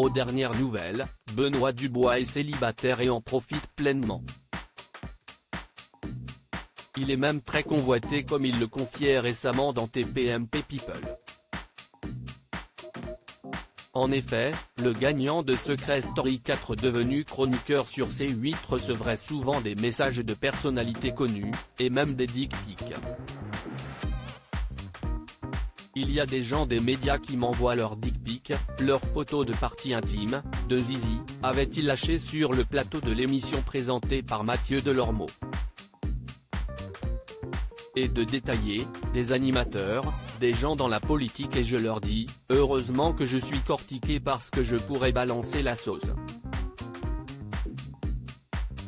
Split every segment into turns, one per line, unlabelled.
Aux dernières nouvelles, Benoît Dubois est célibataire et en profite pleinement. Il est même très convoité comme il le confiait récemment dans TPMP People. En effet, le gagnant de Secret Story 4 devenu chroniqueur sur C8 recevrait souvent des messages de personnalités connues, et même des dick pics. Il y a des gens des médias qui m'envoient leurs dick pics, leurs photos de parties intimes, de zizi, avait-il lâché sur le plateau de l'émission présentée par Mathieu Delormeau. Et de détailler, des animateurs, des gens dans la politique et je leur dis, heureusement que je suis cortiqué parce que je pourrais balancer la sauce.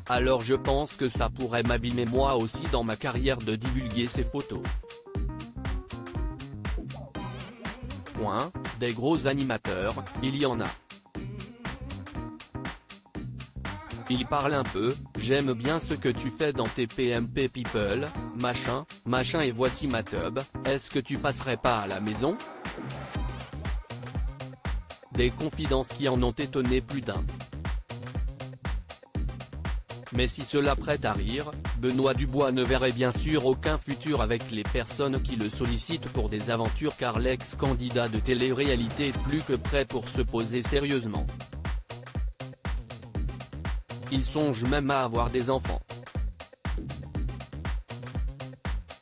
Alors je pense que ça pourrait m'abîmer moi aussi dans ma carrière de divulguer ces photos. Des gros animateurs, il y en a. Il parle un peu, j'aime bien ce que tu fais dans tes PMP People, machin, machin et voici ma tub, est-ce que tu passerais pas à la maison? Des confidences qui en ont étonné plus d'un. Mais si cela prête à rire, Benoît Dubois ne verrait bien sûr aucun futur avec les personnes qui le sollicitent pour des aventures car l'ex-candidat de télé-réalité est plus que prêt pour se poser sérieusement. Il songe même à avoir des enfants.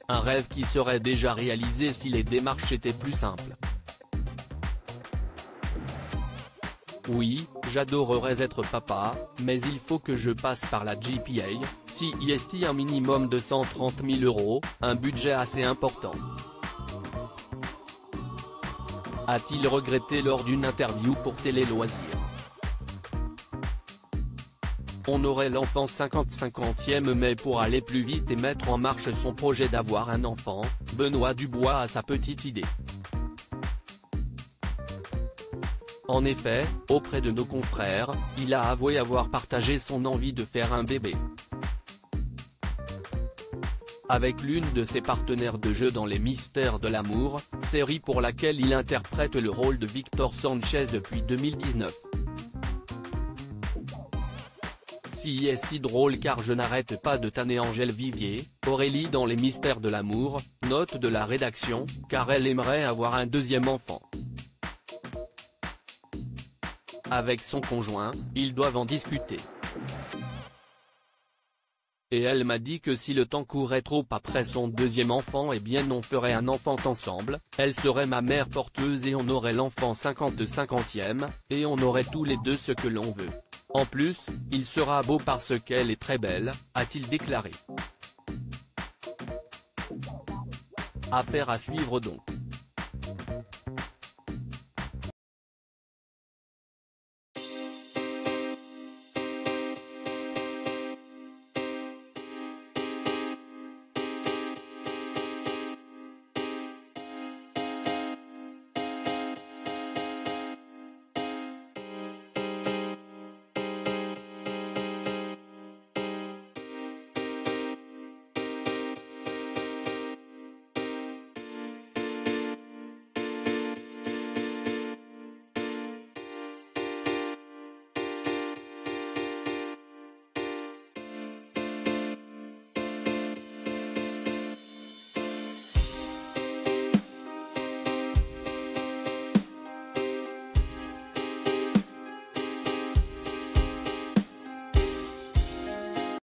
Un rêve qui serait déjà réalisé si les démarches étaient plus simples. Oui, j'adorerais être papa, mais il faut que je passe par la GPA, si est un minimum de 130 000 euros, un budget assez important. A-t-il regretté lors d'une interview pour Télé Loisirs? On aurait l'enfant 50-50e mais pour aller plus vite et mettre en marche son projet d'avoir un enfant, Benoît Dubois a sa petite idée. En effet, auprès de nos confrères, il a avoué avoir partagé son envie de faire un bébé. Avec l'une de ses partenaires de jeu dans Les Mystères de l'amour, série pour laquelle il interprète le rôle de Victor Sanchez depuis 2019. Si est drôle car je n'arrête pas de tanner Angèle Vivier, Aurélie dans Les Mystères de l'amour, note de la rédaction, car elle aimerait avoir un deuxième enfant. Avec son conjoint, ils doivent en discuter. Et elle m'a dit que si le temps courait trop après son deuxième enfant eh bien on ferait un enfant ensemble, elle serait ma mère porteuse et on aurait l'enfant 50-50e, et on aurait tous les deux ce que l'on veut. En plus, il sera beau parce qu'elle est très belle, a-t-il déclaré. Affaire à suivre donc.